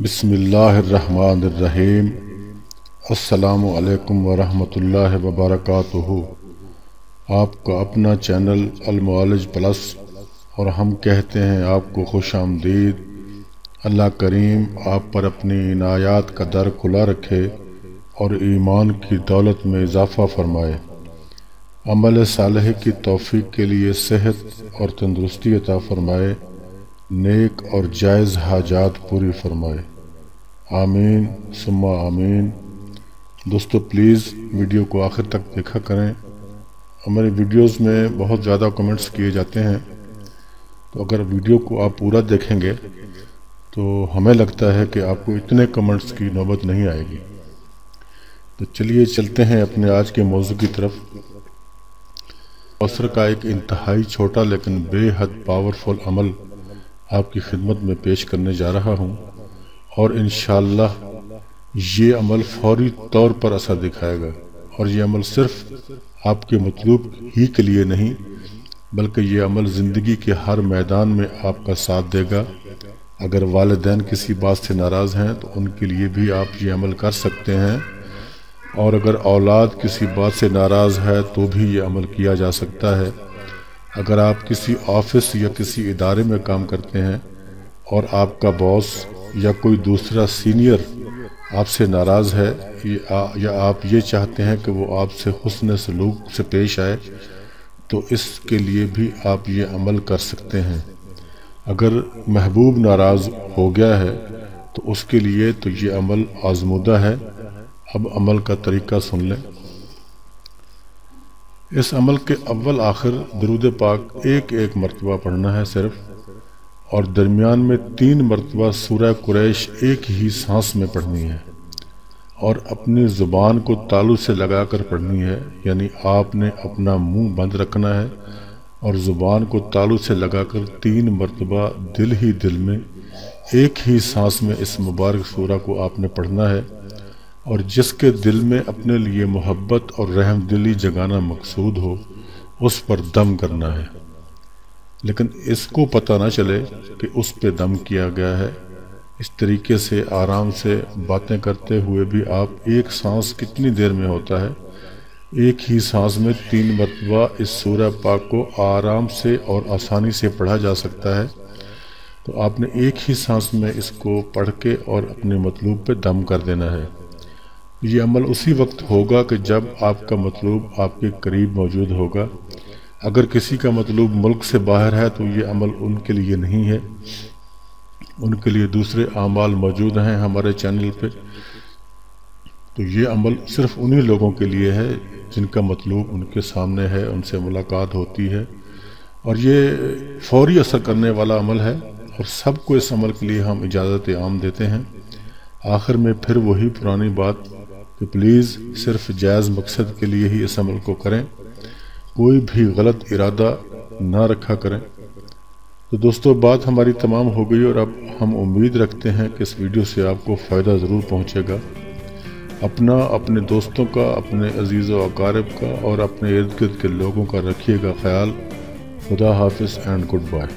बिसमीम असलकम वरहमतुल्लाहि वबरक आपका अपना चैनल अलमालज प्लस और हम कहते हैं आपको खुश आमदीद। अल्लाह करीम आप पर अपनी इनायात का दर खुला रखे और ईमान की दौलत में इजाफ़ा फरमाए। अमल सालह की तोफ़ी के लिए सेहत और तंदरुस्ती अता फ़रमाए। नेक और जायज़ हाजात पूरी फरमाए। आमीन, सुम्मा आमीन। दोस्तों, प्लीज़ वीडियो को आखिर तक देखा करें। हमारे वीडियोस में बहुत ज़्यादा कमेंट्स किए जाते हैं। तो अगर वीडियो को आप पूरा देखेंगे तो हमें लगता है कि आपको इतने कमेंट्स की नौबत नहीं आएगी। तो चलिए चलते हैं अपने आज के मौजू की तरफ़। असर का एक इंतहाई छोटा लेकिन बेहद पावरफुल अमल आपकी खिदमत में पेश करने जा रहा हूँ और इन ये अमल फौरी तौर पर असर दिखाएगा और ये अमल सिर्फ़ आपके मतलूब ही के लिए नहीं, बल्कि ये अमल ज़िंदगी के हर मैदान में आपका साथ देगा। अगर वालदेन किसी बात से नाराज़ हैं तो उनके लिए भी आप ये अमल कर सकते हैं। और अगर औलाद किसी बात से नाराज़ है तो भी ये अमल किया जा सकता है। अगर आप किसी ऑफ़िस या किसी इदारे में काम करते हैं और आपका बॉस या कोई दूसरा सीनियर आपसे नाराज़ है, या आप ये चाहते हैं कि वो आपसे हसन सलूक से पेश आए तो इसके लिए भी आप ये अमल कर सकते हैं। अगर महबूब नाराज़ हो गया है तो उसके लिए तो ये अमल आजमुदा है। अब अमल का तरीका सुन लें। इस अमल के अव्वल आखिर दरूद पाक एक एक मरतबा पढ़ना है सिर्फ़, और दरमियान में तीन मरतबा सूर्य कुरैश एक ही सांस में पढ़नी है, और अपनी ज़ुबान को तालु से लगा कर पढ़नी है, यानी आपने अपना मुँह बंद रखना है, और ज़ुबान को तालु से लगाकर तीन मरतबा दिल ही दिल में, एक ही सांस में इस मुबारक सूरा को आपने पढ़ना है और जिसके दिल में अपने लिए मोहब्बत और रहम दिली जगाना मकसूद हो, उस पर दम करना है। लेकिन इसको पता ना चले कि उस पर दम किया गया है। इस तरीके से आराम से बातें करते हुए भी आप एक सांस कितनी देर में होता है? एक ही सांस में तीन मरतबा इस सूर्य पाक को आराम से और आसानी से पढ़ा जा सकता है। तो आपने एक ही सांस में इसको पढ़ के और अपने मतलूब पे दम कर देना है। ये अमल उसी वक्त होगा कि जब आपका मतलूब आपके करीब मौजूद होगा। अगर किसी का मतलूब मुल्क से बाहर है तो ये अमल उनके लिए नहीं है। उनके लिए दूसरे अमाल मौजूद हैं हमारे चैनल पे। तो ये अमल सिर्फ़ उन्हीं लोगों के लिए है जिनका मतलूब उनके सामने है, उनसे मुलाकात होती है। और ये फौरी असर करने वाला अमल है और सबको इस अमल के लिए हम इजाज़त आम देते हैं। आखिर में फिर वही पुरानी बात कि प्लीज़ सिर्फ़ जायज़ मकसद के लिए ही इस अमल को करें। कोई भी गलत इरादा ना रखा करें। तो दोस्तों, बात हमारी तमाम हो गई और अब हम उम्मीद रखते हैं कि इस वीडियो से आपको फ़ायदा ज़रूर पहुंचेगा। अपना, अपने दोस्तों का, अपने अज़ीज़ व अकारब का और अपने इर्द गिर्द के लोगों का रखिएगा ख्याल। खुदा हाफिज़ एंड गुड बाय